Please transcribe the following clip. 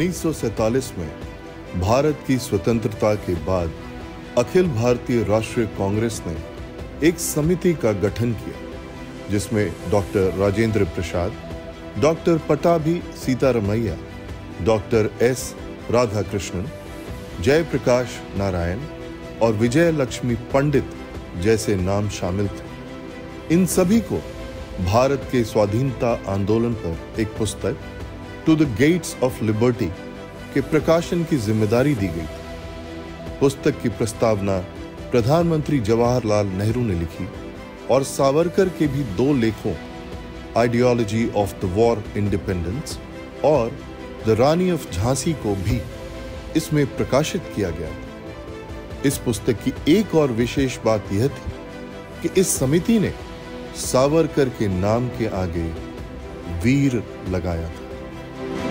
1947 में भारत की स्वतंत्रता के बाद अखिल भारतीय राष्ट्रीय कांग्रेस ने एक समिति का गठन किया, जिसमें doctor Rajendra Prasad, doctor Pattabhi Sitaramayya, doctor S Radhakrishnan, Jayaprakash Narayan और विजय लक्ष्मी पंडित जैसे नाम शामिल थे। इन सभी को भारत के स्वाधीनता आंदोलन पर एक पुस्तक to the gates of liberty के प्रकाशन की ज़िम्मेदारी दी गई थी। पुस्तक की प्रस्तावना प्रधानमंत्री जवाहरलाल नेहरू ने लिखी और सावरकर के भी दो लेखों ideology of the war independence और द रानी ऑफ़ झांसी को भी इसमें प्रकाशित किया गया इस पुस्तक की एक और विशेष बात यह थी कि इस समिति ने सावरकर के नाम के आगे वीर लगाया था। Thank you.